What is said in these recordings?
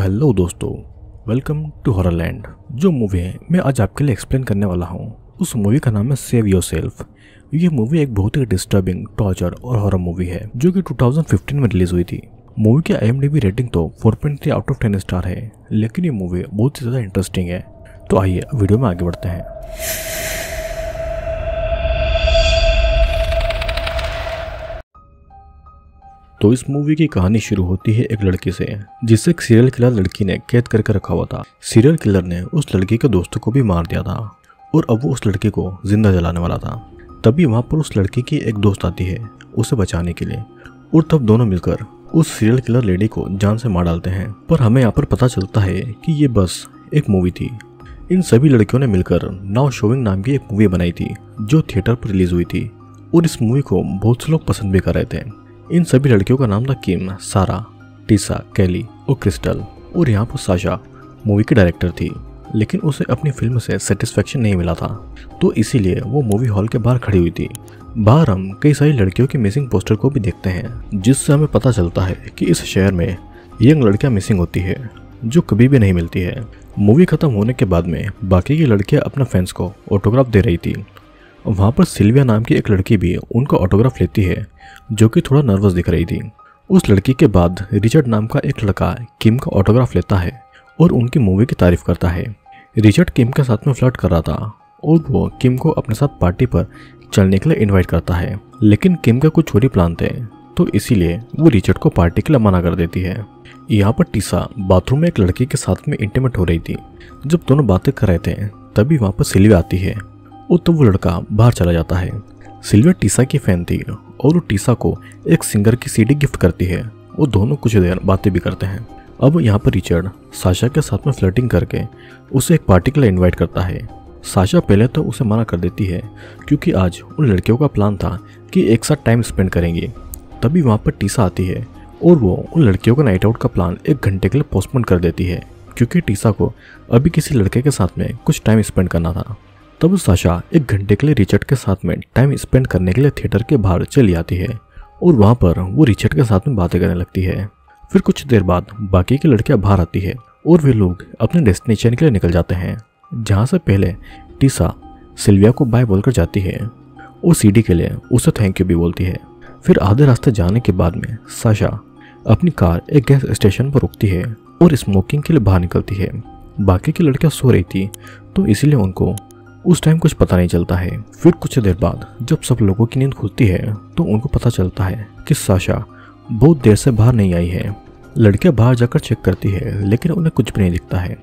Hello दोस्तों welcome to horror land जो movie है, मैं आज आपके लिए एक्सप्लेन करने वाला हूँ। उस मूवी का नाम है सेव योर सेल्फ ये मूवी एक बहुत ही डिस्टर्बिंग टॉर्चर और हॉरर मूवी है, जो कि 2015 में रिलीज़ हुई थी। मूवी की आई रेटिंग तो 4.3 आउट ऑफ़ 10 स्टार है, लेकिन ये मूवी बहुत ही ज़्यादा इंटरेस्टिंग है। तो आइए वीडियो में आगे बढ़ते हैं। तो इस मूवी की कहानी शुरू होती है एक लड़की से जिसे एक सीरियल किलर लड़की ने कैद करके रखा हुआ था। सीरियल किलर ने उस लड़की के दोस्तों को भी मार दिया था और अब वो उस लड़की को ज़िंदा जलाने वाला था। तभी वहाँ पर उस लड़की की एक दोस्त आती है, उसे बचाने के लिए। और तब दोनों मिलकर उस सीरियल किलर लेडी को जान से मार डालते हैं। पर हमें यहाँ पर पता चलता है कि ये बस एक मूवी थी। इन सभी लड़कियों ने मिलकर नाव शोविंग नाम की एक मूवी बनाई थी, जो थिएटर पर रिलीज़ हुई थी। और इस मूवी को बहुत से लोग पसंद भी कर रहे थे। इन सभी लड़कियों का नाम था किम, सारा, टीसा, कैली और क्रिस्टल। और यहाँ पर साशा, मूवी की डायरेक्टर थी, लेकिन उसे अपनी फ़िल्म से सेटिस्फेक्शन नहीं मिला था। तो इसीलिए वो मूवी हॉल के बाहर खड़ी हुई थी। बाहर हम कई सारी लड़कियों की मिसिंग पोस्टर को भी देखते हैं, जिससे हमें पता चलता है कि इस शहर में यंग लड़कियाँ मिसिंग होती है, जो कभी भी नहीं मिलती है। मूवी खत्म होने के बाद में बाकी की लड़कियाँ अपना फैंस को ऑटोग्राफ दे रही थी। वहाँ पर सिल्विया नाम की एक लड़की भी उनका ऑटोग्राफ लेती है, जो कि थोड़ा नर्वस दिख रही थी। उस लड़की के बाद रिचर्ड नाम का एक लड़का किम का ऑटोग्राफ लेता है और उनकी मूवी की तारीफ़ करता है। रिचर्ड किम के साथ में फ्लर्ट कर रहा था और वो किम को अपने साथ पार्टी पर चलने के लिए इनवाइट करता है। लेकिन किम का कुछ छोटी प्लान थे तो इसीलिए वो रिचर्ड को पार्टी के लिए मना कर देती है। यहाँ पर टीसा बाथरूम में एक लड़की के साथ में इंटीमेट हो रही थी। जब दोनों बातें कर रहे थे, तभी वहाँ पर सिल्विया आती है। और तब वो लड़का बाहर चला जाता है। सिल्विया टीसा की फ़ैन थी और वो टीसा को एक सिंगर की सीडी गिफ्ट करती है। वो दोनों कुछ देर बातें भी करते हैं। अब यहाँ पर रिचर्ड साशा के साथ में फ्लर्टिंग करके उसे एक पार्टी के लिए इन्वाइट करता है। साशा पहले तो उसे मना कर देती है, क्योंकि आज उन लड़कियों का प्लान था कि एक साथ टाइम स्पेंड करेंगे। तभी वहाँ पर टीसा आती है और वो उन लड़कियों का नाइट आउट का प्लान एक घंटे के लिए पोस्टपोन कर देती है, क्योंकि टीसा को अभी किसी लड़के के साथ में कुछ टाइम स्पेंड करना था। तब साशा एक घंटे के लिए रिचर्ड के साथ में टाइम स्पेंड करने के लिए थिएटर के बाहर चली आती है और वहाँ पर वो रिचर्ड के साथ में बातें करने लगती है। फिर कुछ देर बाद बाकी की लड़कियाँ बाहर आती है और वे लोग अपने डेस्टिनेशन के लिए निकल जाते हैं, जहाँ से पहले टीसा सिल्विया को बाय बोलकर जाती है और सीडी के लिए उसे थैंक यू भी बोलती है। फिर आधे रास्ते जाने के बाद में साशा अपनी कार एक गैस स्टेशन पर रुकती है और स्मोकिंग के लिए बाहर निकलती है। बाकी की लड़कियाँ सो रही थी तो इसीलिए उनको उस टाइम कुछ पता नहीं चलता है। फिर कुछ देर बाद जब सब लोगों की नींद खुलती है तो उनको पता चलता है कि साशा बहुत देर से बाहर नहीं आई है। लड़कियाँ बाहर जाकर चेक करती है, लेकिन उन्हें कुछ भी नहीं दिखता है।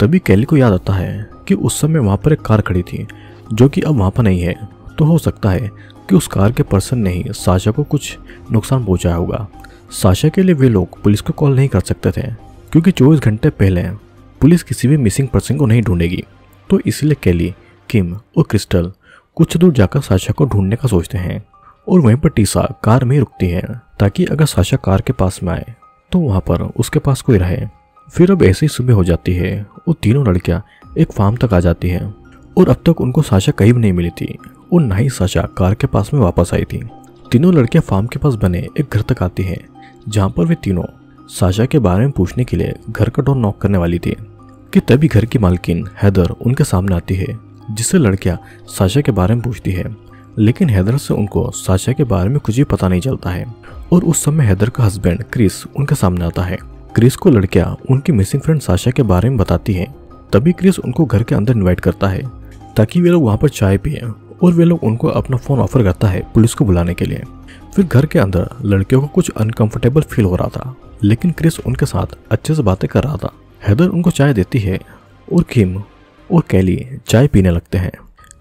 तभी कैली को याद आता है कि उस समय वहाँ पर एक कार खड़ी थी, जो कि अब वहाँ पर नहीं है। तो हो सकता है कि उस कार के पर्सन ने ही साशा को कुछ नुकसान पहुँचाया होगा। साशा के लिए वे लोग पुलिस को कॉल नहीं कर सकते थे, क्योंकि चौबीस घंटे पहले पुलिस किसी भी मिसिंग पर्सन को नहीं ढूंढेगी। तो इसलिए कैली किम और क्रिस्टल कुछ दूर जाकर साशा को ढूँढने का सोचते हैं और वहीं पर टीसा कार में रुकती है ताकि अगर साशा कार के पास में आए तो वहाँ पर उसके पास कोई रहे। फिर अब ऐसे ही सुबह हो जाती है और तीनों लड़कियाँ एक फार्म तक आ जाती हैं और अब तक उनको साशा कहीं भी नहीं मिली थी और ना ही साशा कार के पास में वापस आई थी। तीनों लड़कियाँ फार्म के पास बने एक घर तक आती हैं, जहाँ पर वे तीनों साशा के बारे में पूछने के लिए घर का डोर नॉक करने वाली थी कि तभी घर की मालकिन हैदर उनके सामने आती है। जिससे लड़कियाँ साशा के बारे में पूछती है। लेकिन हैदर से उनको साशा के बारे में कुछ भी पता नहीं चलता है। और उस समय हैदर का हस्बैंड क्रिस उनके सामने आता है। क्रिस को लड़कियाँ उनकी मिसिंग फ्रेंड साशा के बारे में बताती हैं। तभी क्रिस उनको घर के अंदर इनवाइट करता है, ताकि वे लोग वहाँ पर चाय पिए और वे लोग उनको अपना फ़ोन ऑफ़र करता है पुलिस को बुलाने के लिए। फिर घर के अंदर लड़कियों को कुछ अनकंफर्टेबल फील हो रहा था, लेकिन क्रिस उनके साथ अच्छे से बातें कर रहा था। हैदर उनको चाय देती है और किम और कैली चाय पीने लगते हैं।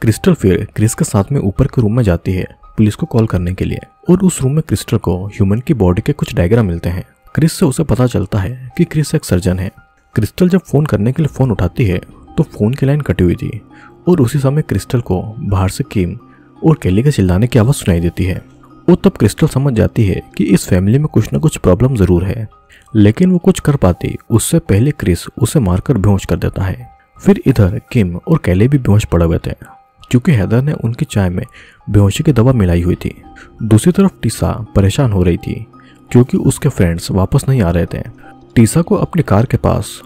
क्रिस्टल फिर क्रिस के साथ में ऊपर के रूम में जाती है पुलिस को कॉल करने के लिए। और उस रूम में क्रिस्टल को ह्यूमन की बॉडी के कुछ डायग्राम मिलते हैं। क्रिस से उसे पता चलता है कि क्रिस एक सर्जन है। क्रिस्टल जब फ़ोन करने के लिए फ़ोन उठाती है तो फ़ोन की लाइन कटी हुई थी। और उसी समय क्रिस्टल को बाहर से किम और केली के चिल्लाने की आवाज़ सुनाई देती है। और तब क्रिस्टल समझ जाती है कि इस फैमिली में कुछ ना कुछ प्रॉब्लम ज़रूर है। लेकिन वो कुछ कर पाती, उससे पहले क्रिस उसे मारकर बेहोश कर देता है। फिर इधर किम और कैले भी बेहोश पड़े हुए थे, क्योंकि हैदर ने उनकी चाय में बेहोशी की दवा मिलाई हुई थी। दूसरी तरफ़ टीसा परेशान हो रही थी, क्योंकि उसके फ्रेंड्स वापस नहीं आ रहे थे। टीसा को अपनी कार के पास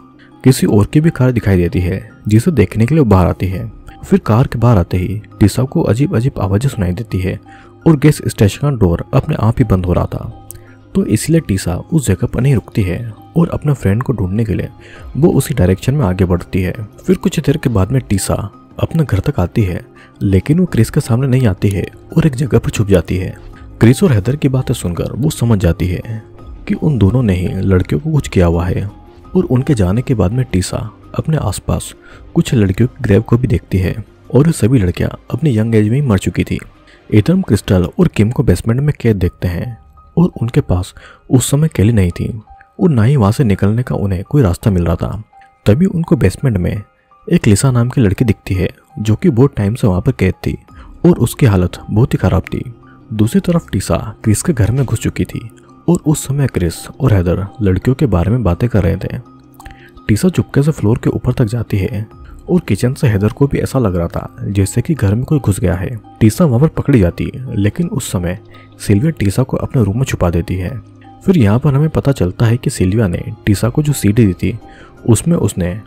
किसी और की भी कार दिखाई देती है, जिसे देखने के लिए बाहर आती है। फिर कार के बाहर आते ही टीसा को अजीब अजीब आवाज़ें सुनाई देती है और गैस स्टेशन का डोर अपने आप ही बंद हो रहा था। तो इसलिए टीसा उस जगह पर नहीं रुकती है। और अपने फ्रेंड को ढूँढने के लिए, वो उसी डायरेक्शन में आगे बढ़ती है। फिर कुछ देर के बाद में टीसा अपने घर तक आती है, लेकिन वो क्रिस के सामने नहीं आती है और एक जगह पर छुप जाती है। क्रिस और हैदर की बातें सुनकर वो समझ जाती है कि उन दोनों ने ही लड़कियों को कुछ किया हुआ है और उनके जाने के बाद में टीसा अपने आसपास कुछ लड़कियों के ग्रेव को भी देखती है और ये सभी लड़कियाँ अपनी यंग एज में ही मर चुकी थी। एथम, क्रिस्टल और किम को बेसमेंट में कैद देखते हैं और उनके पास उस समय कैली नहीं थी। और ना ही वहाँ से निकलने का उन्हें कोई रास्ता मिल रहा था। तभी उनको बेसमेंट में एक लिसा नाम की लड़की दिखती है, जो कि बहुत टाइम से वहाँ पर कैद थी और उसकी हालत बहुत ही खराब थी। दूसरी तरफ़ टीसा क्रिस के घर में घुस चुकी थी और उस समय क्रिस और हैदर लड़कियों के बारे में बातें कर रहे थे। टीसा चुपके से फ्लोर के ऊपर तक जाती है और किचन से हैदर को भी ऐसा लग रहा था, जैसे कि घर में कोई घुस गया है। टीसा वहाँ पर पकड़ी जाती है, लेकिन उस समय सिल्विया टीसा को अपने रूम में छुपा देती है। फिर यहाँ पर हमें पता चलता है कि सिल्विया ने टीसा को जो सीडी दी थी, उसमें उसने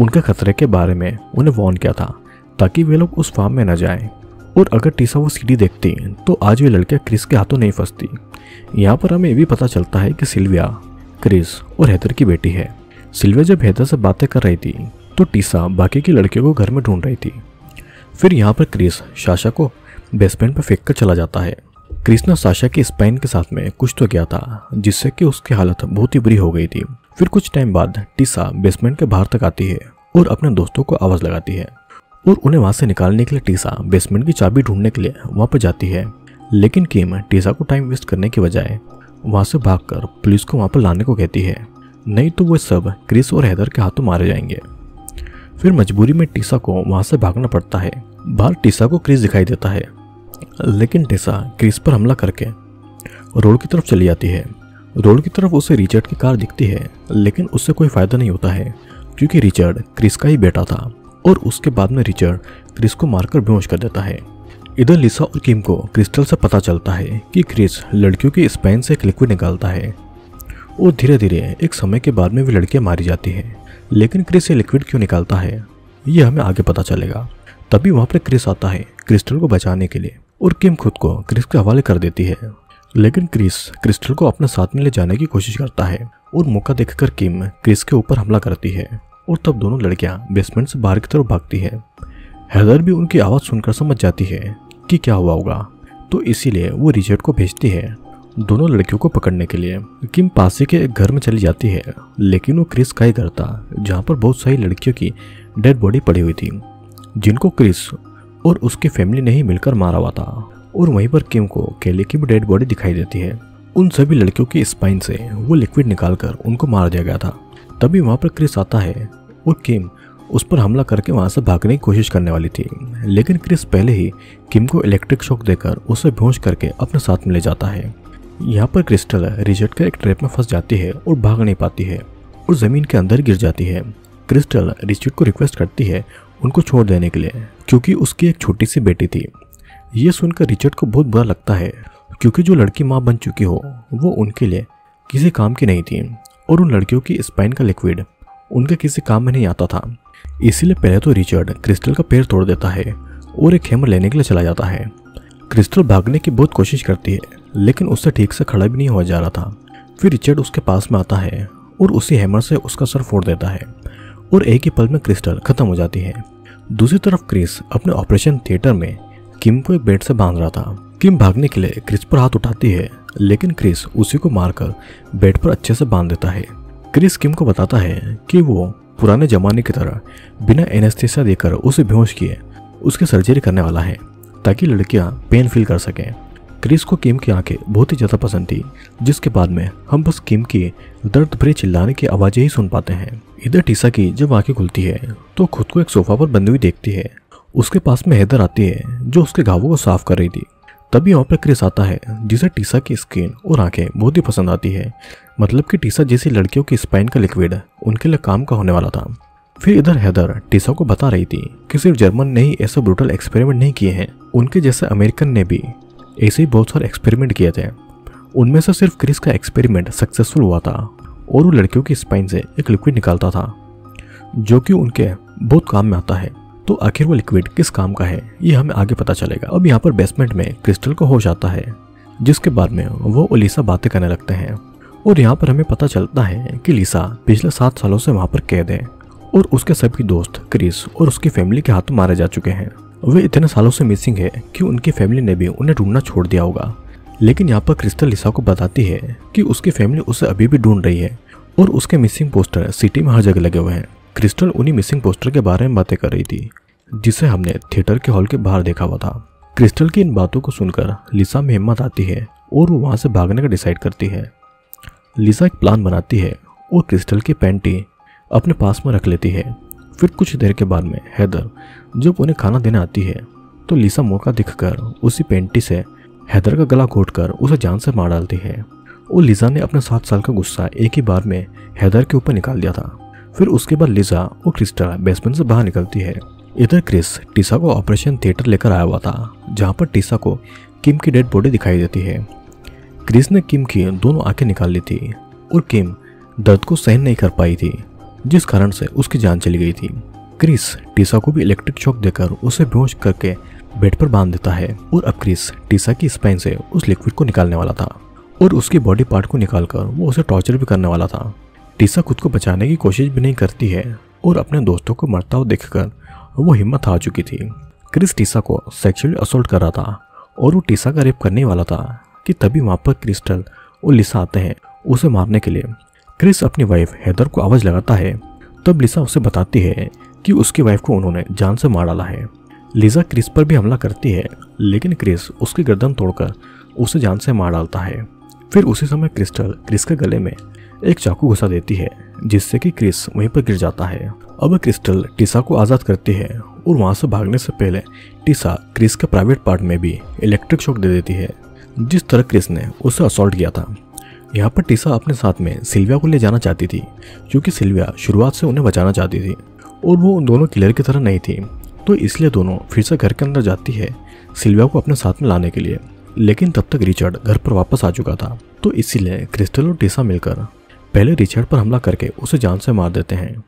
उनके खतरे के बारे में उन्हें वॉर्न किया था, ताकि वे लोग उस फार्म में न जाएँ। और अगर टीसा वो सीडी देखती तो आज वे लड़कियाँ क्रिस के हाथों नहीं फंसती। यहाँ पर हमें ये भी पता चलता है कि सिल्विया क्रिस और हैदर की बेटी है। सिल्विया जब हैदर से बातें कर रही थी तो टीसा बाकी की लड़कियों को घर में ढूंढ रही थी। फिर यहाँ पर क्रिस, शाशा को बेसमेंट पर फेंक कर चला जाता है। ने साशा की स्पाइन के साथ में कुछ तो किया था, जिससे कि उसकी हालत बहुत ही बुरी हो गई थी। फिर कुछ टाइम बाद टीसा बेसमेंट के बाहर तक आती है और अपने दोस्तों को आवाज़ लगाती है। और उन्हें वहाँ से निकालने के लिए टीसा बेसमेंट की चाबी ढूँढने के लिए वहाँ पर जाती है। लेकिन किम टीसा को टाइम वेस्ट करने के बजाय वहाँ से भागकर पुलिस को वहाँ पर लाने को कहती है। नहीं तो वो सब क्रिस और हैदर के हाथों मारे जाएँगे। फिर मजबूरी में टीसा को वहाँ से भागना पड़ता है। बाहर टीसा को क्रिस दिखाई देता है। लेकिन टीसा क्रिस पर हमला करके रोड की तरफ़ चली जाती है। रोड की तरफ़ उसे रिचर्ड की कार दिखती है, लेकिन उससे कोई फ़ायदा नहीं होता है, क्योंकि रिचर्ड क्रिस का ही बेटा था, और उसके बाद में रिचर्ड क्रिस को मारकर बेहोश कर देता है। इधर लिसा और किम को क्रिस्टल से पता चलता है कि क्रिस लड़कियों की स्पेन से एक लिक्विड निकालता है, और धीरे धीरे एक समय के बाद में भी लड़कियाँ मारी जाती हैं। लेकिन क्रिस ये लिक्विड क्यों निकालता है, ये हमें आगे पता चलेगा। तभी वहाँ पर क्रिस आता है, क्रिस्टल को बचाने के लिए। और किम खुद को क्रिस के हवाले कर देती है। लेकिन क्रिस क्रिस्टल को अपने साथ में ले जाने की कोशिश करता है और मौका देखकर किम क्रिस के ऊपर हमला करती है और तब दोनों लड़कियाँ बेसमेंट से बाहर की तरफ़ भागती है। हैदर भी उनकी आवाज़ सुनकर समझ जाती है कि क्या हुआ होगा। तो इसीलिए वो रिचर्ड को भेजती है दोनों लड़कियों को पकड़ने के लिए। किम पासी के एक घर में चली जाती है, लेकिन वो क्रिस का ही घर था, जहाँ पर बहुत सारी लड़कियों की डेड बॉडी पड़ी हुई थी, जिनको क्रिस और उसकी फैमिली ने ही मिलकर मारा हुआ था। और वहीं पर किम को केले की भी डेड बॉडी दिखाई देती है। उन सभी लड़कियों की स्पाइन से वो लिक्विड निकालकर उनको मार दिया गया था। तभी वहाँ पर क्रिस आता है और किम उस पर हमला करके वहाँ से भागने की कोशिश करने वाली थी। लेकिन क्रिस पहले ही किम को इलेक्ट्रिक शॉक देकर उसे बेहोश करके अपने साथ में ले जाता है। यहाँ पर क्रिस्टल रिजर्ट का एक ट्रैप में फंस जाती है और भाग नहीं पाती है और ज़मीन के अंदर गिर जाती है। क्रिस्टल रिचर्ड को रिक्वेस्ट करती है उनको छोड़ देने के लिए, क्योंकि उसकी एक छोटी सी बेटी थी। ये सुनकर रिचर्ड को बहुत बुरा लगता है, क्योंकि जो लड़की माँ बन चुकी हो, वो उनके लिए किसी काम की नहीं थी, और उन लड़कियों की स्पाइन का लिक्विड उनके किसी काम में नहीं आता था। इसीलिए पहले तो रिचर्ड क्रिस्टल का पैर तोड़ देता है, और एक हेमर लेने के लिए चला जाता है। क्रिस्टल भागने की बहुत कोशिश करती है, लेकिन उससे ठीक से खड़ा भी नहीं हुआ जा रहा था। फिर रिचर्ड उसके पास में आता है, और उसी हैमर से उसका सर फोड़ देता है। और एक ही पल में क्रिस्टल खत्म हो जाती है। दूसरी तरफ़ क्रिस अपने ऑपरेशन थिएटर में किम को एक बेड से बाँध रहा था। किम भागने के लिए क्रिस पर हाथ उठाती है, लेकिन क्रिस उसी को मारकर बेड पर अच्छे से बाँध देता है। क्रिस किम को बताता है कि वो पुराने जमाने की तरह बिना एनेस्थेसिया देकर उसे बेहोश किए, उसकी सर्जरी करने वाला है, ताकि लड़कियाँ पेन फील कर सकें। क्रिस को किम की आँखें बहुत ही ज़्यादा पसंद थी, जिसके बाद में हम बस किम की दर्द भरे चिल्लाने की आवाज़ें ही सुन पाते हैं। इधर टीसा की जब आँखें खुलती है तो खुद को एक सोफा पर बंदी हुई देखती है। उसके पास में हैदर आती है, जो उसके घावों को साफ़ कर रही थी। तभी वहाँ पर क्रिस आता है, जिसे टीसा की स्किन और आँखें बहुत ही पसंद आती है। मतलब कि टीसा जैसी लड़कियों की स्पाइन का लिक्विड उनके लिए काम का होने वाला था। फिर इधर हैदर टीसा को बता रही थी कि सिर्फ़ जर्मन ने ही ऐसे ब्रूटल एक्सपेरिमेंट नहीं किए हैं। उनके जैसे अमेरिकन ने भी ऐसे ही बहुत सारे एक्सपेरिमेंट किए थे। उनमें से सिर्फ़ क्रिस का एक्सपेरिमेंट सक्सेसफुल हुआ था और वो लड़कियों की स्पाइन से एक लिक्विड निकालता था, जो कि उनके बहुत काम में आता है। तो आखिर वो लिक्विड किस काम का है, ये हमें आगे पता चलेगा। अब यहाँ पर बेसमेंट में क्रिस्टल को होश आता है, जिसके बाद में वो और लीसा बातें करने लगते हैं। और यहाँ पर हमें पता चलता है कि लीसा पिछले सात सालों से वहाँ पर कैद है, और उसके सभी दोस्त क्रिस और उसकी फैमिली के हाथों मारे जा चुके हैं। वे इतने सालों से मिसिंग है कि उनकी फैमिली ने भी उन्हें ढूंढना छोड़ दिया होगा। लेकिन यहाँ पर क्रिस्टल लिसा को बताती है कि उसकी फैमिली उसे अभी भी ढूंढ रही है और उसके मिसिंग पोस्टर सिटी में हर जगह लगे हुए हैं। क्रिस्टल उन्हीं मिसिंग पोस्टर के बारे में बातें कर रही थी, जिसे हमने थिएटर के हॉल के बाहर देखा हुआ था। क्रिस्टल की इन बातों को सुनकर लिसा में हिम्मत आती है और वो वहाँ से भागने का डिसाइड करती है। लिसा एक प्लान बनाती है और क्रिस्टल की पैंटी अपने पास में रख लेती है। फिर कुछ देर के बाद में हैदर, जब उन्हें खाना देने आती है तो लीसा मौका दिखकर उसी पेंटी से हैदर का गला घोटकर उसे जान से मार डालती है। और लिजा ने अपना सात साल का गुस्सा एक ही बार में हैदर के ऊपर निकाल दिया था। फिर उसके बाद लिजा और क्रिस्टा बेसमेंट से बाहर निकलती है। इधर क्रिस टीसा को ऑपरेशन थिएटर लेकर आया हुआ था, जहाँ पर टीसा को किम की डेड बॉडी दिखाई देती है। क्रिस ने किम की दोनों आँखें निकाल ली थी, और किम दर्द को सहन नहीं कर पाई थी। जिस कारण से उसकी जान चली गई थी। क्रिस टीसा को भी इलेक्ट्रिक शॉक देकर उसे बेहोश करके बेड पर बाँध देता है और अब क्रिस टीसा की स्पाइन से उस लिक्विड को निकालने वाला था और उसके बॉडी पार्ट को निकालकर वो उसे टॉर्चर भी करने वाला था। टीसा खुद को बचाने की कोशिश भी नहीं करती है और अपने दोस्तों को मरता हुआ देखकर वो हिम्मत हार चुकी थी। क्रिस टीसा को सेक्सुअली असोल्ट कर रहा था और वो टीसा का रेप करने वाला था कि तभी वहाँ पर क्रिस्टल और लिसा आते हैं उसे मारने के लिए। क्रिस अपनी वाइफ हैदर को आवाज़ लगाता है। तब लिसा उसे बताती है कि उसकी वाइफ को उन्होंने जान से मार डाला है। लिजा क्रिस पर भी हमला करती है, लेकिन क्रिस उसकी गर्दन तोड़कर उसे जान से मार डालता है। फिर उसी समय क्रिस्टल क्रिस के गले में एक चाकू घुसा देती है, जिससे कि क्रिस वहीं पर गिर जाता है। अब क्रिस्टल टीसा को आज़ाद करती है और वहाँ से भागने से पहले टीसा क्रिस के प्राइवेट पार्ट में भी इलेक्ट्रिक शॉक दे देती है, जिस तरह क्रिस ने उसे असॉल्ट किया था। यहाँ पर टीसा अपने साथ में सिल्विया को ले जाना चाहती थी, क्योंकि सिल्विया शुरुआत से उन्हें बचाना चाहती थी, और वो उन दोनों किलर की तरह नहीं थी। तो इसलिए दोनों फिर से घर के अंदर जाती है सिल्विया को अपने साथ में लाने के लिए। लेकिन तब तक रिचर्ड घर पर वापस आ चुका था। तो इसीलिए क्रिस्टल और टीसा मिलकर पहले रिचर्ड पर हमला करके उसे जान से मार देते हैं।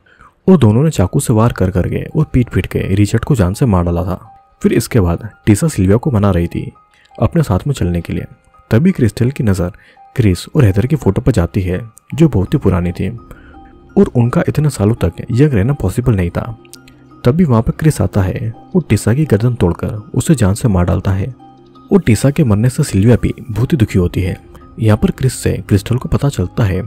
और दोनों ने चाकू से वार कर करके और पीट पीट के रिचर्ड को जान से मार डाला था। फिर इसके बाद टीसा सिल्विया को मना रही थी अपने साथ में चलने के लिए। तभी क्रिस्टल की नज़र क्रिस और हैदर की फ़ोटो पर जाती है, जो बहुत ही पुरानी थी। और उनका इतने सालों तक यह रहना पॉसिबल नहीं था। तभी वहाँ पर क्रिस आता है और टीसा की गर्दन तोड़कर उसे जान से मार डालता है। और टीसा के मरने से सिल्विया भी बहुत ही दुखी होती है। यहाँ पर क्रिस से क्रिस्टल को पता चलता है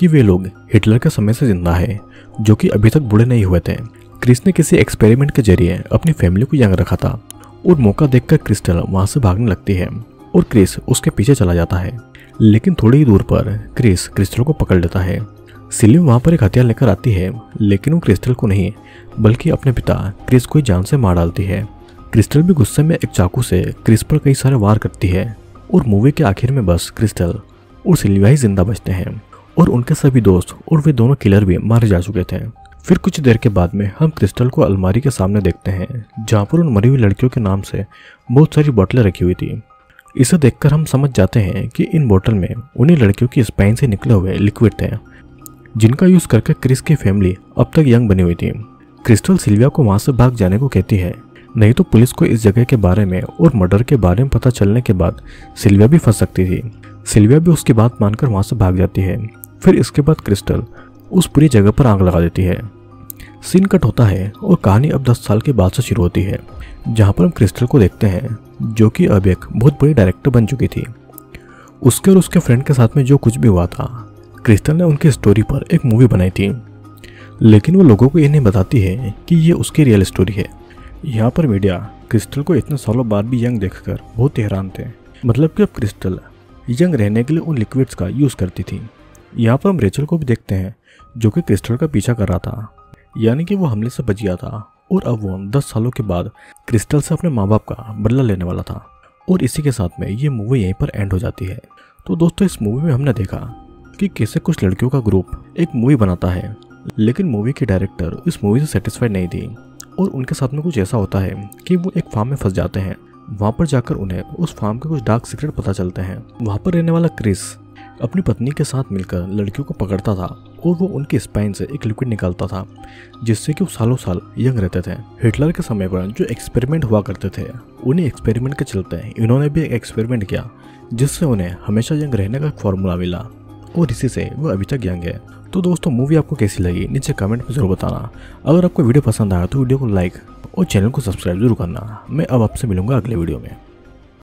कि वे लोग हिटलर के समय से ज़िंदा है, जो कि अभी तक बुढ़े नहीं हुए थे। क्रिस ने किसी एक्सपेरिमेंट के ज़रिए अपनी फैमिली को यंग रखा था, और मौका देखकर क्रिस्टल वहाँ से भागने लगती है, और क्रिस उसके पीछे चला जाता है। लेकिन थोड़ी ही दूर पर क्रिस क्रिस्टल को पकड़ लेता है। सिलिम वहाँ पर एक हथियार लेकर आती है, लेकिन वो क्रिस्टल को नहीं, बल्कि अपने पिता क्रिस को ही जान से मार डालती है। क्रिस्टल भी गुस्से में एक चाकू से क्रिस पर कई सारे वार करती है, और मूवी के आखिर में बस क्रिस्टल और सिल्विया ही ज़िंदा बचते हैं, और उनके सभी दोस्त और वे दोनों किलर भी मारे जा चुके थे। फिर कुछ देर के बाद में हम क्रिस्टल को अलमारी के सामने देखते हैं, जहाँ पर उन मरी हुई लड़कियों के नाम से बहुत सारी बोतलें रखी हुई थी। इसे देखकर हम समझ जाते हैं कि इन बोतल में उन्हीं लड़कियों की स्पाइन से निकले हुए लिक्विड थे, जिनका यूज़ करके क्रिस की फैमिली अब तक यंग बनी हुई थी। क्रिस्टल सिल्विया को वहाँ से भाग जाने को कहती है। नहीं तो पुलिस को इस जगह के बारे में और मर्डर के बारे में पता चलने के बाद सिल्विया भी फंस सकती थी। सिल्विया भी उसकी बात मानकर वहाँ से भाग जाती है। फिर इसके बाद क्रिस्टल उस पूरी जगह पर आग लगा देती है। सीन कट होता है और कहानी अब 10 साल के बाद से शुरू होती है, जहाँ पर हम क्रिस्टल को देखते हैं, जो कि अब एक बहुत बड़ी डायरेक्टर बन चुकी थी। उसके और उसके फ्रेंड के साथ में जो कुछ भी हुआ था, क्रिस्टल ने उनकी स्टोरी पर एक मूवी बनाई थी। लेकिन वो लोगों को ये नहीं बताती है कि ये उसकी रियल स्टोरी है। यहाँ पर मीडिया क्रिस्टल को इतने सालों बाद भी यंग देखकर बहुत हैरान थे। मतलब कि अब क्रिस्टल यंग रहने के लिए उन लिक्विड्स का यूज़ करती थी। यहाँ पर हम रेचल को भी देखते हैं, जो कि क्रिस्टल का पीछा कर रहा था। यानी कि वो हमले से बच गया था और अब वो दस सालों के बाद क्रिस्टल से अपने माँ बाप का बदला लेने वाला था। और इसी के साथ में ये मूवी यहीं पर एंड हो जाती है। तो दोस्तों, इस मूवी में हमने देखा कि कैसे कुछ लड़कियों का ग्रुप एक मूवी बनाता है, लेकिन मूवी के डायरेक्टर इस मूवी से सेटिस्फाइड नहीं थी। और उनके साथ में कुछ ऐसा होता है कि वो एक फार्म में फंस जाते हैं। वहाँ पर जाकर उन्हें उस फार्म के कुछ डार्क सीक्रेट पता चलते हैं। वहाँ पर रहने वाला क्रिस अपनी पत्नी के साथ मिलकर लड़कियों को पकड़ता था और वो उनके स्पाइन से एक लिक्विड निकालता था, जिससे कि वो सालों साल यंग रहते थे। हिटलर के समय पर जो एक्सपेरिमेंट हुआ करते थे, उन्हीं एक्सपेरिमेंट के चलते इन्होंने भी एक एक्सपेरिमेंट किया, जिससे उन्हें हमेशा यंग रहने का फॉर्मूला मिला और इसी से वो अभी तक यंग है। तो दोस्तों, मूवी आपको कैसी लगी, नीचे कमेंट में ज़रूर बताना। अगर आपको वीडियो पसंद आया तो वीडियो को लाइक और चैनल को सब्सक्राइब ज़रूर करना। मैं अब आपसे मिलूँगा अगले वीडियो में।